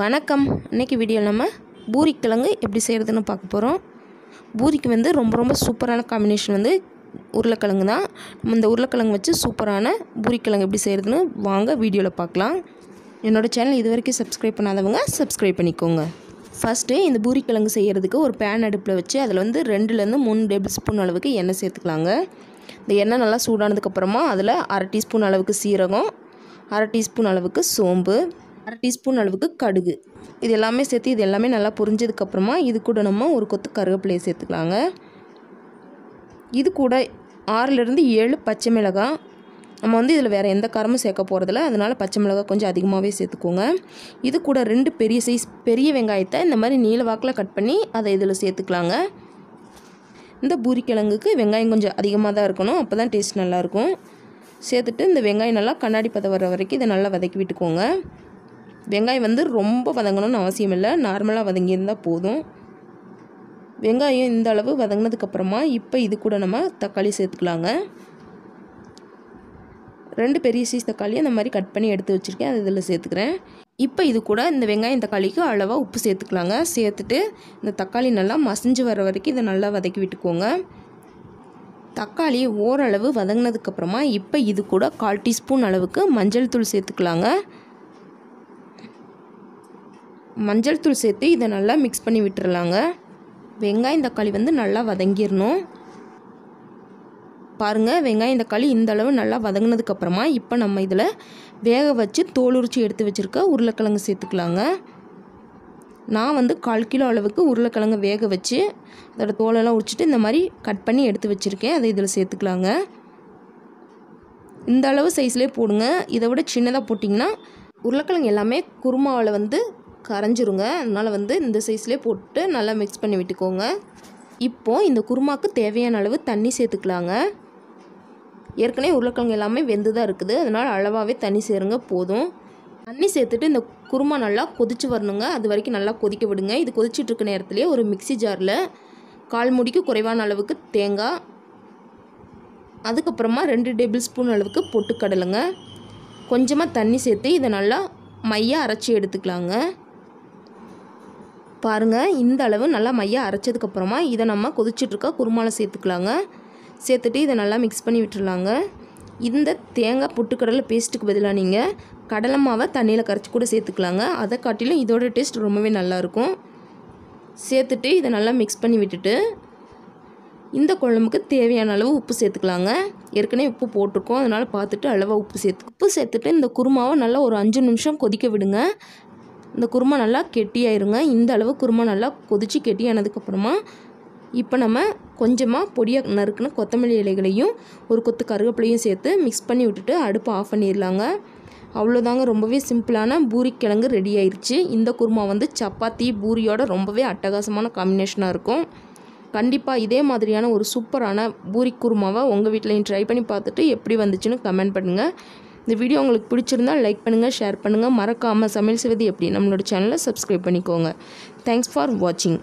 வணக்கம். இன்னைக்கு வீடியோ நம்ம பூரிக்கிழங்கு எப்படி செய்கிறதுன்னு பார்க்க போகிறோம் பூரிக்கு வந்து ரொம்ப ரொம்ப சூப்பரான காம்பினேஷன் வந்து உருளைக்கிழங்கு தான். நம்ம இந்த உருளைக்கிழங்கு வச்சு சூப்பரான பூரிக்கிழங்கு எப்படி செய்கிறதுன்னு வாங்க வீடியோவில் பார்க்கலாம். என்னோடய சேனல் இது வரைக்கும் சப்ஸ்கிரைப் பண்ணாதவங்க சப்ஸ்கிரைப் பண்ணிக்கோங்க. ஃபஸ்ட்டு இந்த பூரிக்கிழங்கு செய்கிறதுக்கு ஒரு பேன் அடுப்பில் வச்சு அதில் வந்து ரெண்டுலேருந்து மூணு டேபிள் ஸ்பூன் அளவுக்கு எண்ணெய் சேர்த்துக்கலாங்க. இந்த எண்ணெய் நல்லா சூடானதுக்கப்புறமா அதில் அரை டீஸ்பூன் அளவுக்கு சீரகம் அரை டீஸ்பூன் அளவுக்கு சோம்பு அரை டீஸ்பூன் அளவுக்கு கடுகு. இது எல்லாமே சேர்த்து இது எல்லாமே நல்லா புரிஞ்சதுக்கப்புறமா இது கூட நம்ம ஒரு கொத்து கருவேப்பிலையை சேர்த்துக்கலாங்க. இது கூட ஆறுலேருந்து ஏழு பச்சை மிளகாய். நம்ம வந்து இதில் வேறு எந்த காரமும் சேர்க்க போகிறதில்ல அதனால் பச்சை மிளகாய் கொஞ்சம் அதிகமாகவே சேர்த்துக்கோங்க. இது கூட ரெண்டு பெரிய சைஸ் பெரிய வெங்காயத்தை இந்த மாதிரி நீல வாக்கில் கட் பண்ணி அதை இதில் சேர்த்துக்கலாங்க. இந்த பூரிக்கிழங்குக்கு வெங்காயம் கொஞ்சம் அதிகமாக தான் இருக்கணும். அப்போ தான் டேஸ்ட் நல்லாயிருக்கும் சேர்த்துட்டு இந்த வெங்காயம் நல்லா கண்ணாடி பதம் வர வரைக்கும் இதை நல்லா வதக்கி விட்டுக்கோங்க. வெங்காயம் வந்து ரொம்ப வதங்கணும்னு அவசியம் இல்லை. நார்மலாக வதங்கியிருந்தால் போதும். வெங்காயம் இந்த அளவு வதங்கினதுக்கப்புறமா இப்போ இது கூட நம்ம தக்காளி சேர்த்துக்கலாங்க. ரெண்டு பெரிய சைஸ் தக்காளி அந்த மாதிரி கட் பண்ணி எடுத்து வச்சுருக்கேன். அது இதில் சேர்த்துக்கிறேன். இப்போ இது கூட இந்த வெங்காயம் தக்காளிக்கு அளவாக உப்பு சேர்த்துக்கலாங்க. சேர்த்துட்டு இந்த தக்காளி நல்லா மசிஞ்சு வர வரைக்கும் இதை நல்லா வதக்கி விட்டுக்கோங்க. தக்காளி ஓரளவு வதங்கினதுக்கப்புறமா இப்போ இது கூட கால் டீஸ்பூன் அளவுக்கு மஞ்சள் தூள் சேர்த்துக்கலாங்க. மஞ்சள் தூள் சேர்த்து இதை நல்லா மிக்ஸ் பண்ணி விட்டுறலாங்க. வெங்காயம் தக்காளி வந்து நல்லா வதங்கிடணும் பாருங்கள் வெங்காயம் தக்காளி இந்த அளவு நல்லா வதங்கினதுக்கப்புறமா இப்போ நம்ம இதில் வேக வச்சு தோல் உரிச்சு எடுத்து வச்சுருக்க உருளைக்கிழங்கு சேர்த்துக்கலாங்க. நான் வந்து கால் கிலோ அளவுக்கு உருளைக்கிழங்கு வேக வச்சு அதோட தோலெல்லாம் உரிச்சிட்டு இந்த மாதிரி கட் பண்ணி எடுத்து வச்சுருக்கேன். அதை இதில் சேர்த்துக்கலாங்க. இந்த அளவு சைஸ்லேயே போடுங்க. இதை விட சின்னதாக போட்டிங்கன்னா உருளைக்கிழங்கு எல்லாமே குருமாவில் வந்து கரைஞ்சிருங்க. அதனால் வந்து இந்த சைஸ்லேயே போட்டு நல்லா மிக்ஸ் பண்ணி விட்டுக்கோங்க. இப்போது இந்த குருமாவுக்கு தேவையான அளவு தண்ணி சேர்த்துக்கலாங்க. ஏற்கனவே உருளைக்கிழங்கு எல்லாமே வெந்து தான் இருக்குது. அதனால் அளவாகவே தண்ணி சேருங்க போதும். தண்ணி சேர்த்துட்டு இந்த குருமா நல்லா கொதிச்சு வரணுங்க. அது வரைக்கும் நல்லா கொதிக்க விடுங்க. இது கொதிச்சிட்டு இருக்க நேரத்துலேயே ஒரு மிக்சி ஜாரில் கால் முடிக்கு குறைவான அளவுக்கு தேங்காய் அதுக்கப்புறமா ரெண்டு டேபிள் ஸ்பூன் அளவுக்கு பொட்டுக்கடலைங்க. கொஞ்சமாக தண்ணி சேர்த்து இதை நல்லா மையாக அரைச்சி எடுத்துக்கலாங்க. பாருங்கள் இந்த அளவு நல்லா மையாக அரைச்சதுக்கப்புறமா இதை நம்ம கொதிச்சிட்ருக்க குருமாவில் சேர்த்துக்கலாங்க. சேர்த்துட்டு இதை நல்லா மிக்ஸ் பண்ணி விட்டுருலாங்க இந்த தேங்காய் பொட்டுக்கடலை பேஸ்ட்டுக்கு பதிலாக நீங்கள் கடலை மாவை தண்ணியில் கரைச்சி கூட சேர்த்துக்கலாங்க. அதை காட்டிலும் இதோட டேஸ்ட் ரொம்பவே நல்லாயிருக்கும் சேர்த்துட்டு இதை நல்லா மிக்ஸ் பண்ணி விட்டுட்டு இந்த குழம்புக்கு தேவையான அளவு உப்பு சேர்த்துக்கலாங்க. ஏற்கனவே உப்பு போட்டிருக்கோம் அதனால் பார்த்துட்டு அளவாக உப்பு சேர்த்து உப்பு சேர்த்துட்டு இந்த குருமாவை நல்லா ஒரு அஞ்சு நிமிஷம் கொதிக்க விடுங்க. இந்த குருமா நல்லா கெட்டியாயிருங்க. இந்த அளவு குருமா நல்லா கொதித்து கெட்டியானதுக்கப்புறமா இப்போ நம்ம கொஞ்சமாக பொடியாக நறுக்குன கொத்தமல்லி இலைகளையும் ஒரு கொத்து கருவேப்பிலையும் சேர்த்து மிக்ஸ் பண்ணி விட்டுட்டு அடுப்பை ஆஃப் பண்ணிடலாங்க அவ்வளோதாங்க. ரொம்பவே சிம்பிளான பூரி கிழங்கு ரெடி ஆயிடுச்சு இந்த குருமா வந்து சப்பாத்தி பூரியோட ரொம்பவே அட்டகாசமான காம்பினேஷனாக இருக்கும். கண்டிப்பாக இதே மாதிரியான ஒரு சூப்பரான பூரி குருமாவை உங்கள் வீட்டிலையும் ட்ரை பண்ணி பார்த்துட்டு எப்படி வந்துச்சுன்னு கமெண்ட் பண்ணுங்கள் இந்த வீடியோ உங்களுக்கு பிடிச்சிருந்தால் லைக் பண்ணுங்கள் ஷேர் பண்ணுங்கள் மறக்காமல் சமையல் செய்வது எப்படி? நம்மளோட சேனலை சப்ஸ்கிரைப் பண்ணிக்கோங்க. தேங்க்ஸ் ஃபார் வாட்சிங்